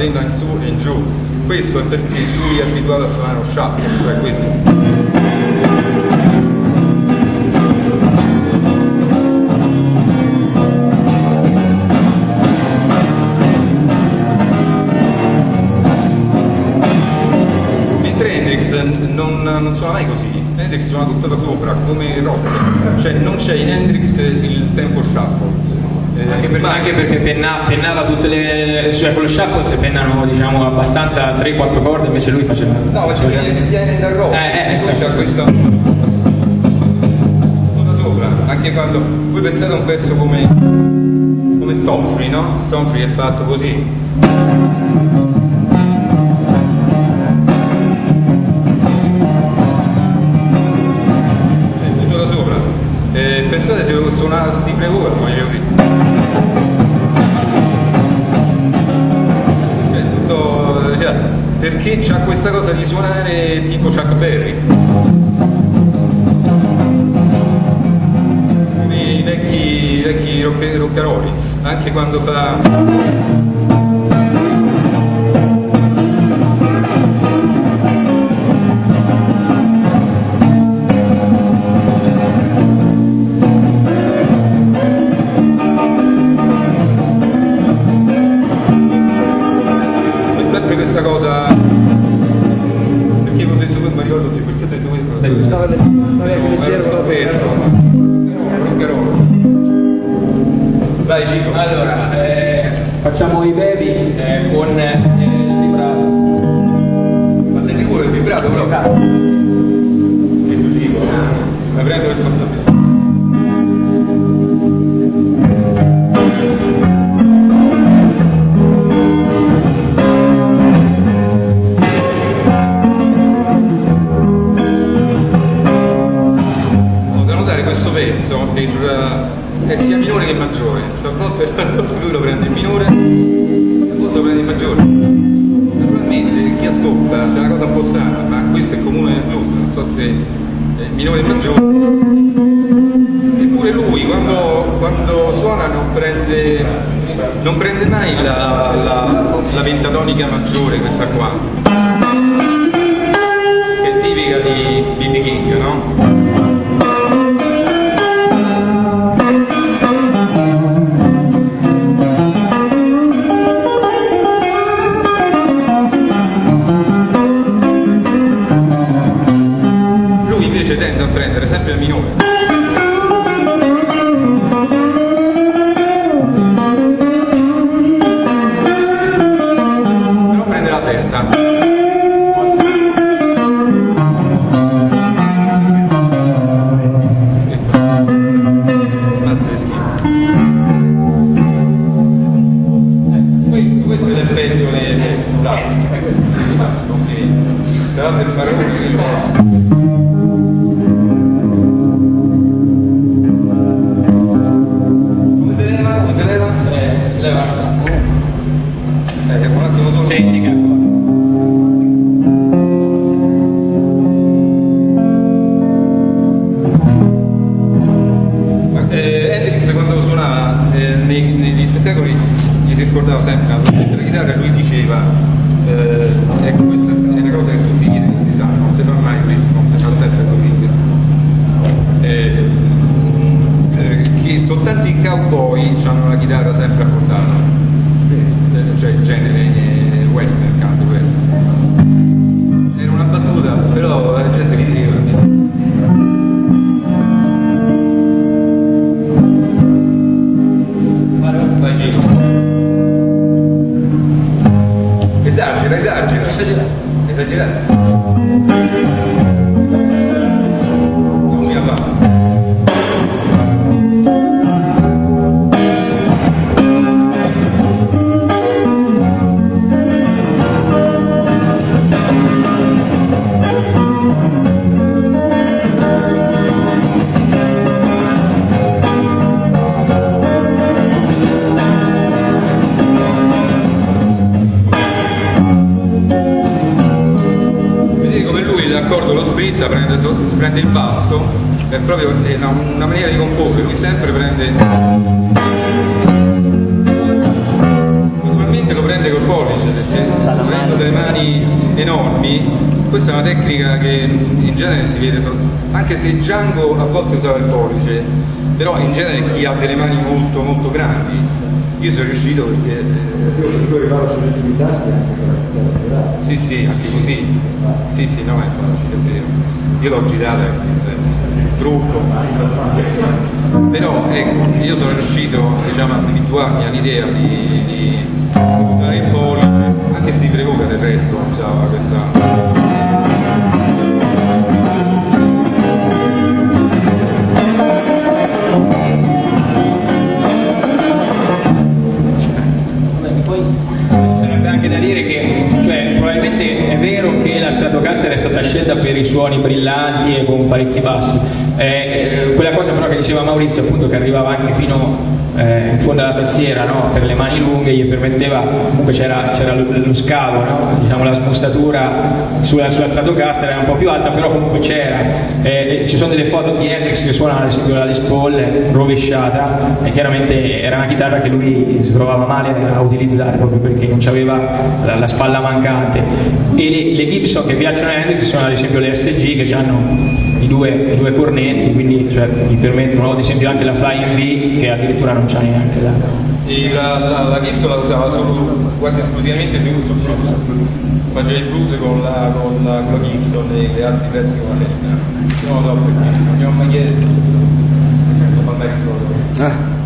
tenda in su e in giù. Questo è perché lui è abituato a suonare uno shuffle, cioè questo. Non, non suona mai così, Hendrix suona tutto da sopra, come rock, cioè non c'è in Hendrix il tempo shuffle. Eh, Anche, per- ma- anche perché penna- pennava tutte le. cioè con lo shuffle si pennano diciamo abbastanza 3-4 corde, invece lui faceva. No, perché faceva- viene, viene dal rock, Eh, eh, c'è sì. questa tutto da sopra, anche quando voi pensate a un pezzo come, come Stonfrey, no? Stonfrey è fatto così. Perché c'ha questa cosa di suonare tipo Chuck Berry? Come i vecchi, i vecchi roccaroli, anche quando fa. Vai Cico. Allora, eh, facciamo i baby eh, con eh, il vibrato. Ma sei sicuro del vibrato però? Vibrato. È più figo. La prendo responsabilità. Per, eh, è sia minore che maggiore, cioè a volte, a volte lui lo prende in minore, a volte lo prende in maggiore. Naturalmente chi ascolta c'è una cosa un po' strana, ma questo è comune nel blues, non so se è minore e maggiore. Eppure lui quando, quando suona non prende, non prende mai la, la, la pentatonica maggiore, questa qua, che è tipica di B.B. King, no? Invece tende a prendere sempre il minore. Però prende la sesta. Questo, è l'effetto che... Dai, questo è massimo che sarà per fare un Come ecco questa è una cosa che tutti gli si sanno, non si fa mai questo, non si fa sempre così. Eh, eh, che soltanto i cowboy hanno la chitarra sempre a 进来你喝几点 splitta, prende, prende il basso, è proprio è una, una maniera di comporre, lui sempre prende. Naturalmente lo prende col pollice perché avendo delle mani enormi questa è una tecnica che in genere si vede anche se Django a volte usava il pollice però in genere chi ha delle mani molto molto grandi io sono riuscito perché Io per cui riparo sulle ultimi tasti anche con la chitarra girata. sì sì anche così. Sì sì no è facile è vero. Io l'ho girata anche nel senso trucco però ecco io sono riuscito diciamo a abituarmi all'idea di, di usare il pollice anche se Prevoca del resto usava questa brillanti e con parecchi bassi. Eh, quella cosa però che diceva Maurizio, appunto, che arrivava anche fino eh, in fondo alla tastiera, no? per le mani lunghe, gli permetteva, comunque c'era, lo, scavo, no? diciamo, la smustatura sulla, sulla Stratocaster era un po' più alta, però comunque c'era. Eh, ci sono delle foto di Hendrix che suona ad esempio la Paul rovesciata e chiaramente era una chitarra che lui si trovava male a utilizzare proprio perché non aveva la, la spalla mancante. E le, le Gibson che piacciono a Hendrix sono ad esempio le SG che hanno i due, i due cornetti, quindi cioè, gli permettono, ad esempio anche la Flying V che addirittura non c'ha neanche la... E la, la, la Gibson la usava solo, quasi esclusivamente sul, sul blues. Faceva il blues con la, con la, con la Gibson e le altri pezzi con la Fender. Non lo so perché, non abbiamo mai chiesto. Non fa mai rispondere. C'ho